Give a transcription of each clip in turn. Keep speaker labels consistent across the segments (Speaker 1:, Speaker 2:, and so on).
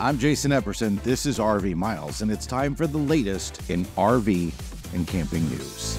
Speaker 1: I'm Jason Epperson. This is RV Miles, and it's time for the latest in RV and camping news.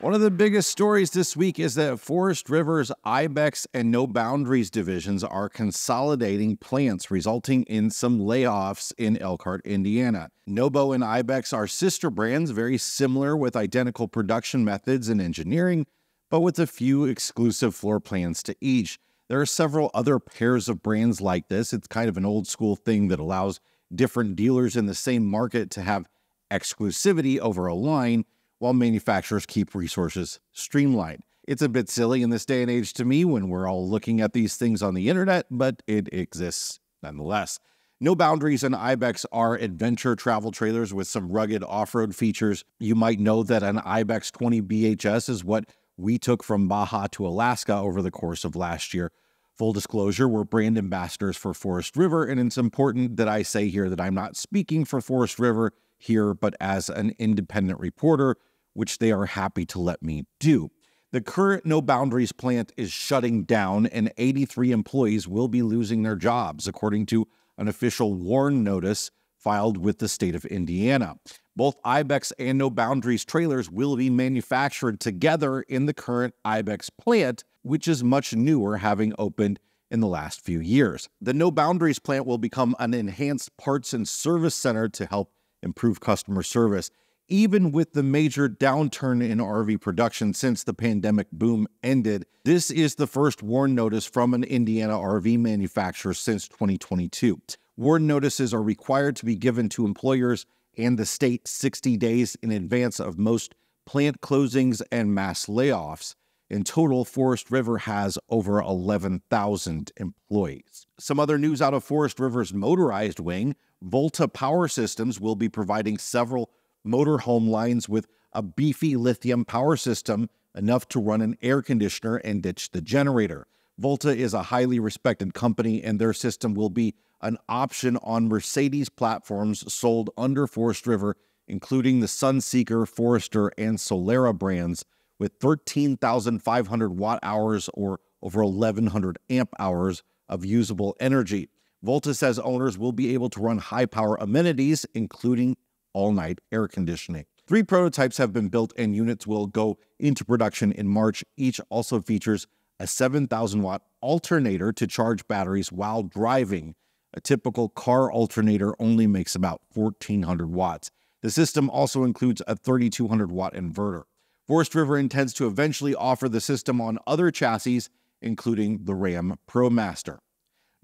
Speaker 1: One of the biggest stories this week is that Forest River's Ibex and No Boundaries divisions are consolidating plants, resulting in some layoffs in Elkhart, Indiana. Nobo and Ibex are sister brands, very similar with identical production methods and engineering, but with a few exclusive floor plans to each. There are several other pairs of brands like this. It's kind of an old school thing that allows different dealers in the same market to have exclusivity over a line while manufacturers keep resources streamlined. It's a bit silly in this day and age to me when we're all looking at these things on the internet, but it exists nonetheless. No Boundaries and Ibex are adventure travel trailers with some rugged off road features. You might know that an Ibex 20 BHS is what we took from Baja to Alaska over the course of last year. Full disclosure, we're brand ambassadors for Forest River, and it's important that I say here that I'm not speaking for Forest River here, but as an independent reporter, which they are happy to let me do. The current No Boundaries plant is shutting down, and 83 employees will be losing their jobs, according to an official warn notice filed with the state of Indiana. Both Ibex and No Boundaries trailers will be manufactured together in the current Ibex plant, which is much newer, having opened in the last few years. The No Boundaries plant will become an enhanced parts and service center to help improve customer service. Even with the major downturn in RV production since the pandemic boom ended, this is the first warn notice from an Indiana RV manufacturer since 2022. Warn notices are required to be given to employers and the state 60 days in advance of most plant closings and mass layoffs. In total, Forest River has over 11,000 employees. Some other news out of Forest River's motorized wing Volta Power Systems will be providing several motorhome lines with a beefy lithium power system enough to run an air conditioner and ditch the generator. Volta is a highly respected company, and their system will be an option on Mercedes platforms sold under Forest River, including the Sunseeker, Forester, and Solera brands, with 13,500 watt hours or over 1,100 amp hours of usable energy. Volta says owners will be able to run high power amenities, including all night air conditioning. Three prototypes have been built, and units will go into production in March. Each also features a 7,000 watt alternator to charge batteries while driving a typical car alternator only makes about 1400 watts. The system also includes a 3200 watt inverter. Forest River intends to eventually offer the system on other chassis, including the Ram ProMaster.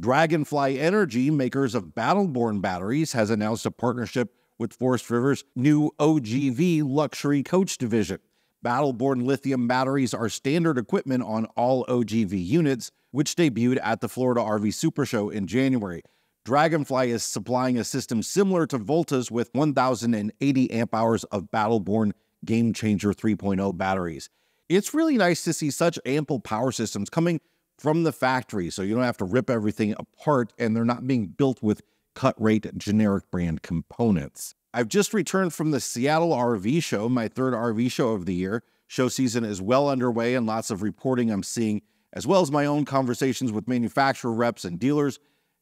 Speaker 1: Dragonfly Energy, makers of Battleborn batteries, has announced a partnership with Forest River's new OGV luxury coach division. Battleborn lithium batteries are standard equipment on all OGV units, which debuted at the Florida RV Super Show in January. Dragonfly is supplying a system similar to Volta's with 1,080 amp hours of Battleborn Game Changer 3.0 batteries. It's really nice to see such ample power systems coming from the factory so you don't have to rip everything apart and they're not being built with cut rate generic brand components. I've just returned from the Seattle RV show, my third RV show of the year. Show season is well underway and lots of reporting I'm seeing, as well as my own conversations with manufacturer reps and dealers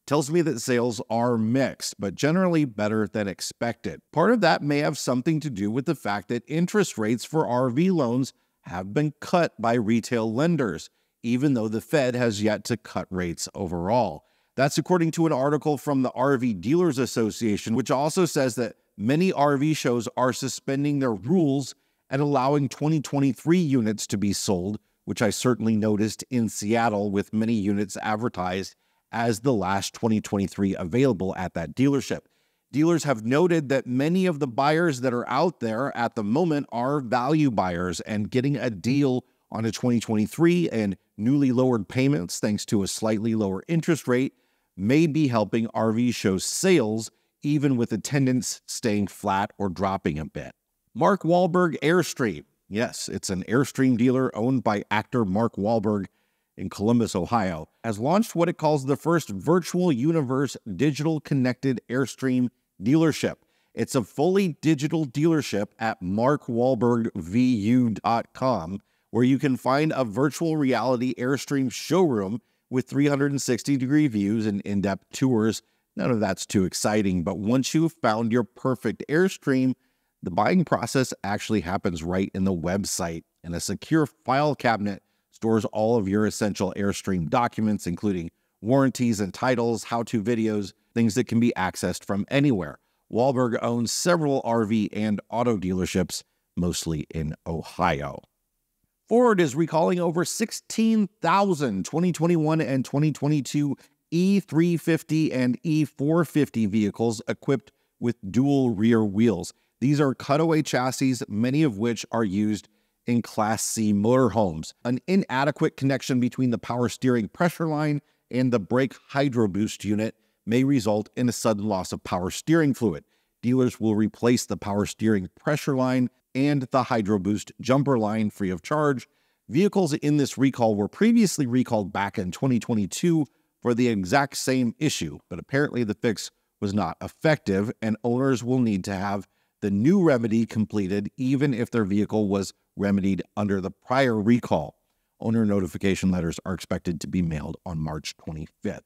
Speaker 1: tells me that sales are mixed, but generally better than expected. Part of that may have something to do with the fact that interest rates for RV loans have been cut by retail lenders, even though the Fed has yet to cut rates overall. That's according to an article from the RV Dealers Association, which also says that many RV shows are suspending their rules and allowing 2023 units to be sold, which I certainly noticed in Seattle with many units advertised as the last 2023 available at that dealership. Dealers have noted that many of the buyers that are out there at the moment are value buyers and getting a deal on a 2023 and newly lowered payments thanks to a slightly lower interest rate may be helping RV shows sales even with attendance staying flat or dropping a bit. Mark Wahlberg Airstream. Yes, it's an Airstream dealer owned by actor Mark Wahlberg in Columbus, Ohio, has launched what it calls the first virtual universe digital connected Airstream dealership. It's a fully digital dealership at markwahlbergvu.com where you can find a virtual reality Airstream showroom with 360 degree views and in depth tours. None of that's too exciting, but once you've found your perfect Airstream, the buying process actually happens right in the website, and a secure file cabinet stores all of your essential Airstream documents, including warranties and titles, how to videos, things that can be accessed from anywhere. Wahlberg owns several RV and auto dealerships, mostly in Ohio. Ford is recalling over 16,000 2021 and 2022 E350 and E450 vehicles equipped with dual rear wheels. These are cutaway chassis, many of which are used in Class C motorhomes. An inadequate connection between the power steering pressure line and the brake hydro boost unit may result in a sudden loss of power steering fluid. Dealers will replace the power steering pressure line and the hydro boost jumper line free of charge. Vehicles in this recall were previously recalled back in 2022 for the exact same issue, but apparently the fix was not effective, and owners will need to have the new remedy completed even if their vehicle was remedied under the prior recall. Owner notification letters are expected to be mailed on March 25th.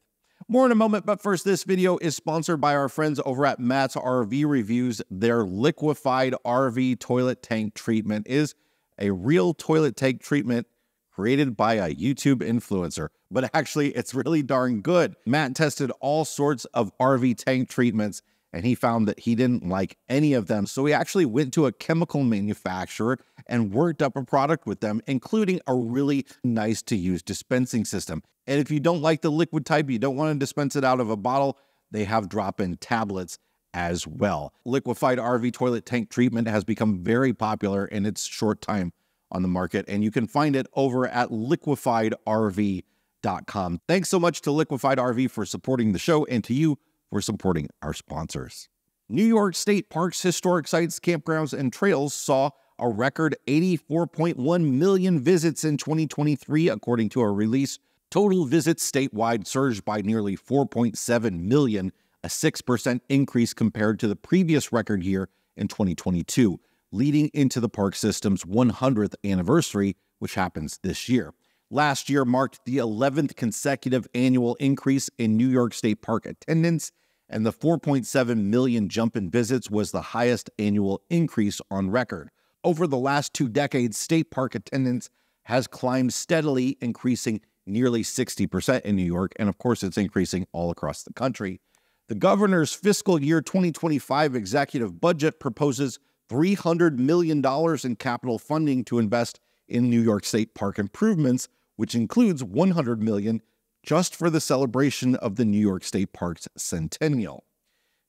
Speaker 1: More in a moment, but first, this video is sponsored by our friends over at Matt's RV Reviews. Their liquified RV toilet tank treatment is a real toilet tank treatment created by a YouTube influencer, but actually, it's really darn good. Matt tested all sorts of RV tank treatments and he found that he didn't like any of them. So he actually went to a chemical manufacturer and worked up a product with them, including a really nice to use dispensing system. And if you don't like the liquid type, you don't want to dispense it out of a bottle, they have drop in tablets as well. Liquified RV toilet tank treatment has become very popular in its short time on the market, and you can find it over at liquifiedrv.com. Thanks so much to Liquified RV for supporting the show and to you for supporting our sponsors. New York State Parks, historic sites, campgrounds, and trails saw a record 84.1 million visits in 2023, according to a release. Total visits statewide surged by nearly 4.7 million, a 6% increase compared to the previous record year in 2022, leading into the park system's 100th anniversary, which happens this year. Last year marked the 11th consecutive annual increase in New York State Park attendance, and the 4.7 million jump in visits was the highest annual increase on record. Over the last two decades, state park attendance has climbed steadily, increasing nearly 60% in New York, and of course, it's increasing all across the country. The governor's fiscal year 2025 executive budget proposes $300 million in capital funding to invest in New York State park improvements, which includes $100 million just for the celebration of the New York State Parks centennial.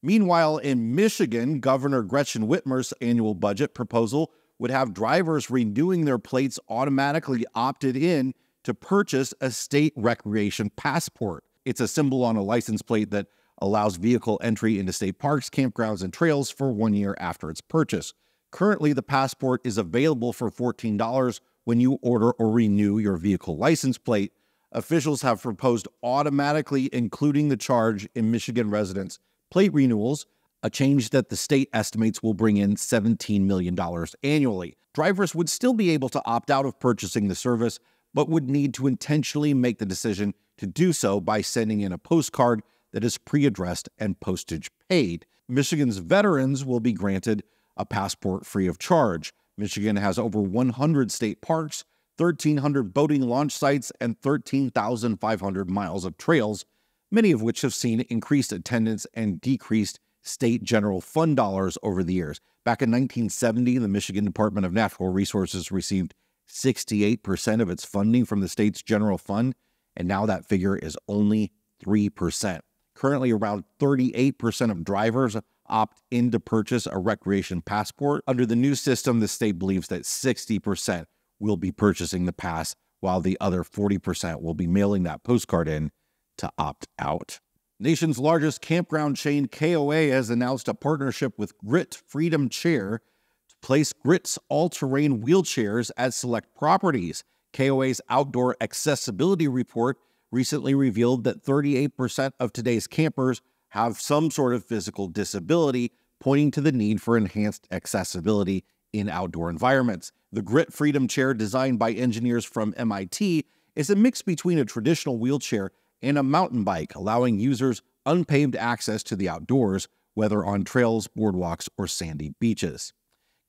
Speaker 1: Meanwhile, in Michigan, Governor Gretchen Whitmer's annual budget proposal would have drivers renewing their plates automatically opted in to purchase a state recreation passport. It's a symbol on a license plate that allows vehicle entry into state parks, campgrounds, and trails for one year after its purchase. Currently, the passport is available for $14 when you order or renew your vehicle license plate. Officials have proposed automatically including the charge in Michigan residents' plate renewals, a change that the state estimates will bring in $17 million annually. Drivers would still be able to opt out of purchasing the service, but would need to intentionally make the decision to do so by sending in a postcard that is pre addressed and postage paid. Michigan's veterans will be granted a passport free of charge. Michigan has over 100 state parks, 1,300 boating launch sites, and 13,500 miles of trails, many of which have seen increased attendance and decreased state general fund dollars over the years. Back in 1970, the Michigan Department of Natural Resources received 68% of its funding from the state's general fund, and now that figure is only 3%. Currently, around 38% of drivers opt in to purchase a recreation passport. Under the new system, the state believes that 60% will be purchasing the pass, while the other 40% will be mailing that postcard in to opt out. Nation's largest campground chain, KOA, has announced a partnership with Grit Freedom Chair to place Grit's all terrain wheelchairs at select properties. KOA's outdoor accessibility report recently revealed that 38% of today's campers have some sort of physical disability, pointing to the need for enhanced accessibility in outdoor environments. The Grit Freedom Chair, designed by engineers from MIT, is a mix between a traditional wheelchair and a mountain bike, allowing users unpaved access to the outdoors, whether on trails, boardwalks, or sandy beaches.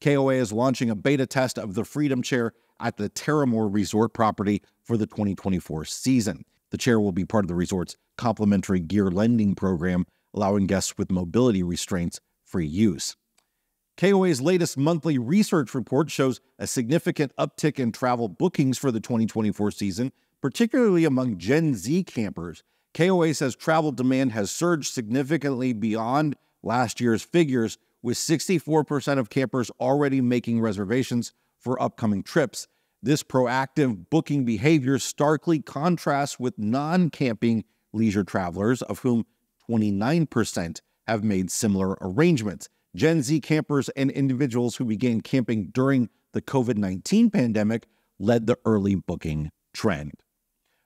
Speaker 1: KOA is launching a beta test of the Freedom Chair at the Terramor Resort property for the 2024 season. The chair will be part of the resort's complimentary gear lending program, allowing guests with mobility restraints free use. KOA's latest monthly research report shows a significant uptick in travel bookings for the 2024 season, particularly among Gen Z campers. KOA says travel demand has surged significantly beyond last year's figures, with 64% of campers already making reservations for upcoming trips. This proactive booking behavior starkly contrasts with non camping leisure travelers, of whom 29% have made similar arrangements. Gen Z campers and individuals who began camping during the COVID 19 pandemic led the early booking trend.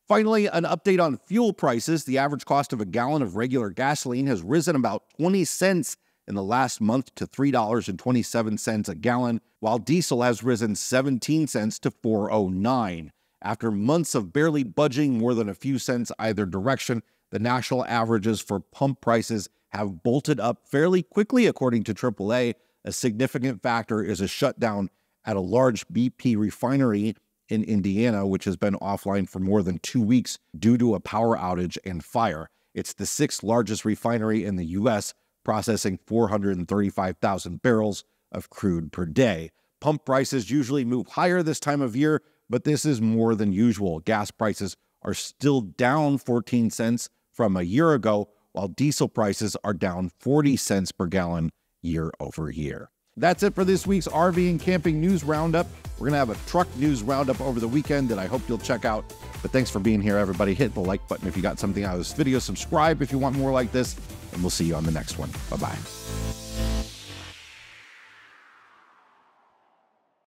Speaker 1: Finally, an update on fuel prices. The average cost of a gallon of regular gasoline has risen about 20 cents in the last month to $3.27 a gallon, while diesel has risen 17 cents to 409. After months of barely budging more than a few cents either direction, the national averages for pump prices have bolted up fairly quickly, according to AAA. A significant factor is a shutdown at a large BP refinery in Indiana, which has been offline for more than two weeks due to a power outage and fire. It's the sixth largest refinery in the U.S., processing 435,000 barrels of crude per day. Pump prices usually move higher this time of year, but this is more than usual. Gas prices are still down 14 cents from a year ago, while diesel prices are down 40 cents per gallon year over year. That's it for this week's RV and camping news roundup. We're going to have a truck news roundup over the weekend that I hope you'll check out. But thanks for being here, everybody. Hit the like button if you got something out of this video. Subscribe if you want more like this, and we'll see you on the next one. Bye bye.